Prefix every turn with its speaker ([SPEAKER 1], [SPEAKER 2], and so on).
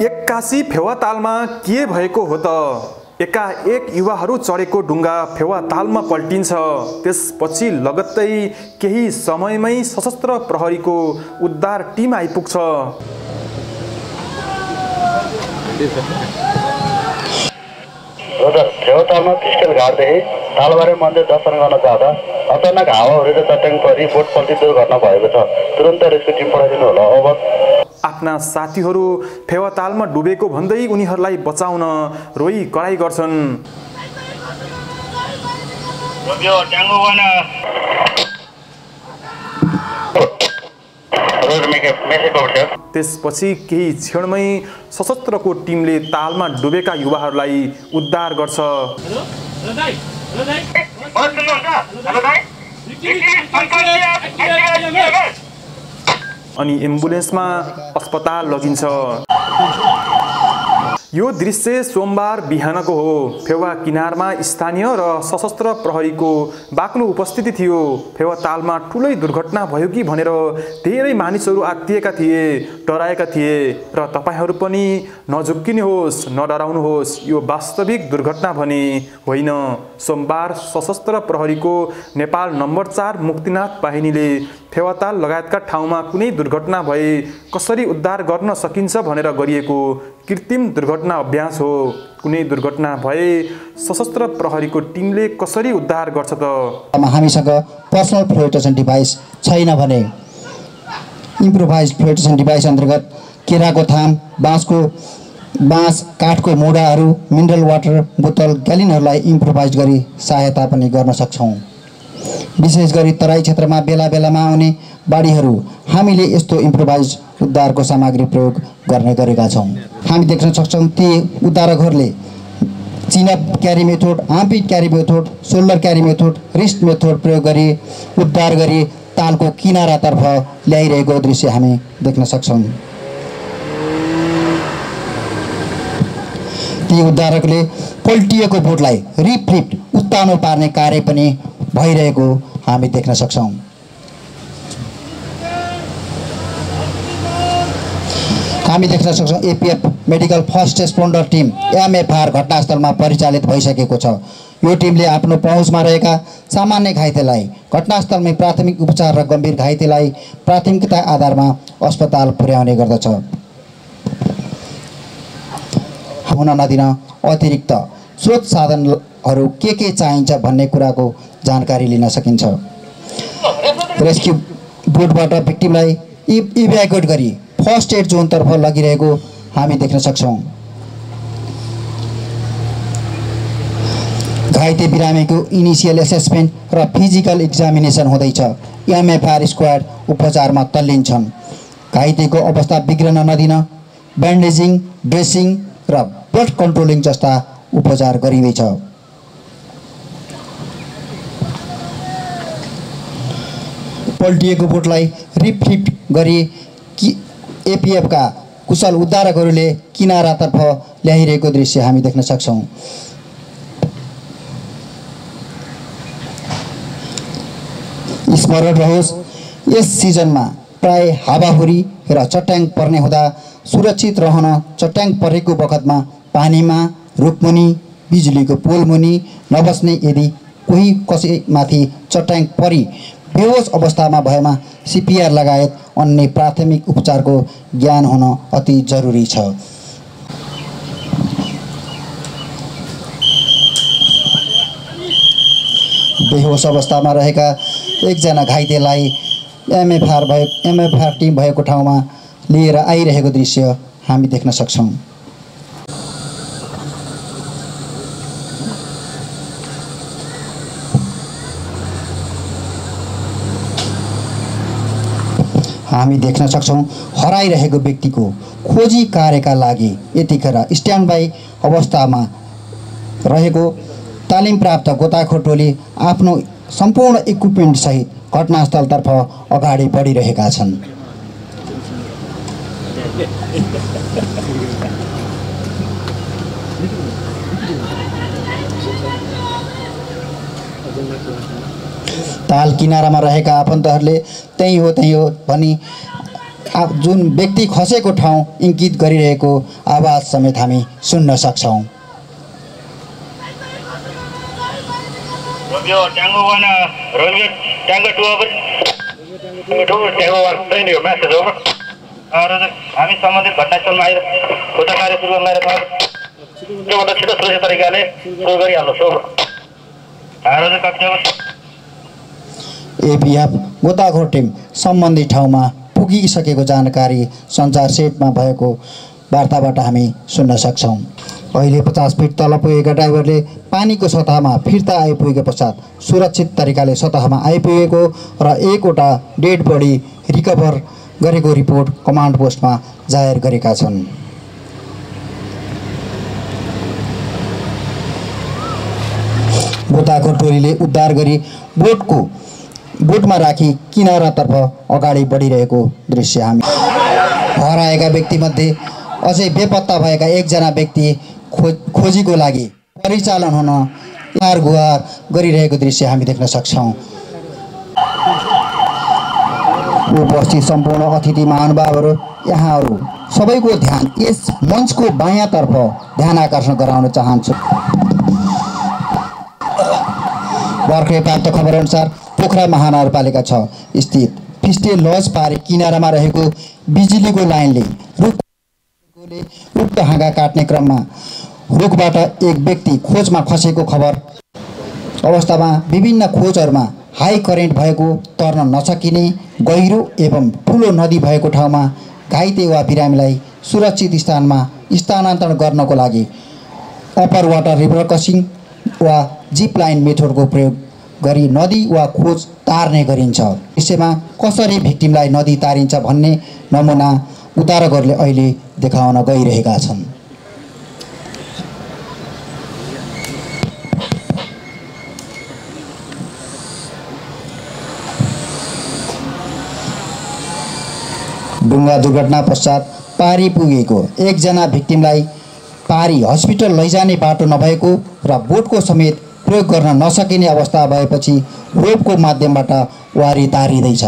[SPEAKER 1] एक्कासी फेवा तालमा के भएको हो त? एकाएक युवाहरू चढेको डुङ्गा फेवा तालमा पल्टिन्छ। त्यसपछि लगत्तै केही समयमै सशस्त्र प्रहरीको उद्धार टिम आइपुग्छ।
[SPEAKER 2] छेउछाउमा क्रिस्टल घाटदेखि तालबारे मन्दिर दर्शन गर्न जाँदा अचानक हावा उडेर चट्याङ परि बोट पल्टी दुर्घटना भएको छ। तुरन्त रेस्क्यु टिम पठाइदिनु होला ओभर
[SPEAKER 1] आफ्ना साथीहरू फेवातालमा डुबेको भन्दै उनीहरूलाई बचाउन रोइ कराई गर्छन् त्यसपछि केही क्षणमै सशस्त्रको टिमले तालमा डुबेका युवाहरूलाई उद्धार गर्छ अनि एम्बुलेन्समा अस्पताल लगिन्छ। यो दृश्य सोमबार बिहानको हो। फेवा किनारमा स्थानीय र सशस्त्र प्रहरीको बाक्लो उपस्थिति थियो। फेवा तालमा ठुलै दुर्घटना भयो कि भनेर धेरै मानिसहरू आत्तिएका थिए डराएका थिए र तपाईँहरू पनि नझुक्किनुहोस् नडराउनुहोस् यो वास्तविक दुर्घटना भने होइन। सोमबार सशस्त्र प्रहरीको नेपाल नम्बर चार मुक्तिनाथ बाहिनीले फेवाताल लगायतका ठाउँमा कुनै दुर्घटना भए कसरी उद्धार गर्न सकिन्छ भनेर गरिएको कृत्रिम दुर्घटना अभ्यास हो कुनै दुर्घटना भए सशस्त्र प्रहरीको टिमले कसरी उद्धार गर्छ त?
[SPEAKER 3] हामीसँग पर्सनल फ्लोटेसन डिभाइस छैन भने इम्प्रोभाइज फ्लोटेसन डिभाइस अन्तर्गत केराको थाम बाँसको बाँस काठको मुढाहरू मिनरल वाटर बोतल ग्यालिनहरूलाई इम्प्रोभाइज गरी सहायता पनि गर्न सक्छौँ। विशेष गरी तराई क्षेत्रमा बेला बेलामा आउने बाढीहरू। हामीले यस्तो इम्प्रोभाइज उद्धारको सामग्री प्रयोग गर्ने गरेका छौँ। हामी देख्न सक्छौँ ती उद्धारकहरूले chin up carry method armpit carry method shoulder carry method wrist method प्रयोग गरी उद्धार गरी तालको किनारातर्फ ल्याइरहेको दृश्य हामी देख्न सक्छौँ। ती उद्धारकले पल्टिएको बोटलाई रिफ्लिप्ट उत्तानो पार्ने कार्य पनि भइरहेको हामी देख्न सक्छौँ। हामी देख्न सक्छौँ APF medical first responder team MFR घटनास्थलमा परिचालित भइसकेको छ। यो टिमले आफ्नो पहुँचमा रहेका सामान्य घाइतेलाई घटनास्थलमै प्राथमिक उपचार र गम्भीर घाइतेलाई प्राथमिकता आधारमा अस्पताल पुर्याउने गर्दछ। हुन नदिन अतिरिक्त स्रोत साधनहरू के के चाहिन्छ भन्ने कुराको जानकारी लिन सकिन्छ। रेस्क्यु बोटबाट भिक्टिमलाई इभ्याकुएट गरी फर्स्ट एड जोनतर्फ लगिरहेको हामी देख्न सक्छौँ। घाइते बिरामीको इनिसियल एसेसमेन्ट र फिजिकल इक्जामिनेसन हुँदैछ। एमएफआर स्क्वाड उपचारमा तल्लिन्छन् घाइतेको अवस्था बिग्रन नदिन ब्यान्डेजिङ ड्रेसिङ र ब्लड कन्ट्रोलिङ जस्ता उपचार गरिँदैछ पल्टिएको बोटलाई रिफ्लिप्ट गरी कि एपिएफका कुशल उद्धारकहरूले किनारातर्फ ल्याइरहेको दृश्य हामी देख्न सक्छौँ। स्मरण रहोस् यस सिजनमा प्राय हावाहुरी र चट्याङ पर्ने हुँदा सुरक्षित रहन चट्याङ परेको बखतमा पानीमा रुखमुनि बिजुलीको पोलमुनि नबस्ने यदि कोही कसैमाथि चट्याङ परी बेहोस अवस्थामा भएमा सिपिआर लगायत अन्य प्राथमिक उपचारको ज्ञान हुन अति जरुरी छ। बेहोस अवस्थामा रहेका एकजना घाइतेलाई एमएफआर भए एमएफआर टिम भएको ठाउँमा लिएर आइरहेको दृश्य हामी देख्न सक्छौँ। हामी देख्न सक्छौँ हराइरहेको व्यक्तिको खोजी कार्यका लागि यतिखेर स्ट्यान्ड बाई अवस्थामा रहेको तालिम प्राप्त गोताखोर टोली आफ्नो सम्पूर्ण इक्विपमेन्टसहित घटनास्थलतर्फ अगाडि बढिरहेका छन्। ताल किनारामा रहेका आफन्तहरूले त्यहीँ हो त्यहीँ हो भनी आ- जुन व्यक्ति खसेको ठाउँ इङ्गित गरिरहेको आवाज समेत हामी सुन्न सक्छौँ।
[SPEAKER 2] हामी सम्बन्धित घटनास्थलमा आएर खोजा कार्य सुरु गर्न त्योभन्दा छिटो सुरक्षित तरिकाले सुरु गरिहाल्नुहोस् ओभर र कति ओभर
[SPEAKER 3] एबिएफ गोताखोर टिम सम्बन्धित ठाउँमा पुगिसकेको जानकारी सञ्चार सेटमा भएको वार्ताबाट हामी सुन्न सक्छौँ। अहिले पचास फिट तल पुगेका ड्राइभरले पानीको सतहमा फिर्ता आइपुगे पश्चात सुरक्षित तरिकाले सतहमा आइपुगेको र एकवटा डेड बडी रिकभर गरेको रिपोर्ट कमान्ड पोस्टमा जाहेर गरेका छन्। गोताखोर टोलीले उद्धार गरी बोटको बोटमा राखी किनारातर्फ अगाडि बढिरहेको दृश्य हामी हराएका व्यक्तिमध्ये अझै बेपत्ता भएका एकजना व्यक्ति खो खोजीको लागि परिचालन हुन गुहार गुहार गरिरहेको दृश्य हामी देख्न सक्छौँ। उपस्थित सम्पूर्ण अतिथि महानुभावहरू यहाँहरू सबैको ध्यान यस मञ्चको बायाँतर्फ ध्यान आकर्षण गराउन चाहन्छु। भर्खरै प्राप्त खबरअनुसार पोखरा महानगरपालिका छ। स्थित फिस्टे लज पारे किनारामा रहेको बिजुलीको लाइनले रुखले उक्त हाँगा काट्ने क्रममा रुखबाट एक व्यक्ति खोजमा खसेको खबर। अवस्थामा विभिन्न खोजहरूमा हाई करेन्ट भएको तर्न नसकिने गहिरो एवं ठुलो नदी भएको ठाउँमा घाइते वा बिरामीलाई सुरक्षित स्थानमा स्थानान्तरण गर्नको लागि अप्पर वाटर रिभर क्रसिङ वा जिप लाइन मेथडको प्रयोग गरी नदी वा खोज तार्ने गरिन्छ। दृश्यमा कसरी भिक्टिमलाई नदी तारिन्छ भन्ने नमुना उद्धारकहरूले अहिले देखाउन गइरहेका छन्। डुङ्गा दुर्घटना पश्चात पारी पुगेको। एकजना भिक्टिमलाई पारी हस्पिटल लैजाने बाटो नभएको र बोटको समेत प्रयोग गर्न नसकिने अवस्था भएपछि रोपको माध्यमबाट वारी तारिँदैछ।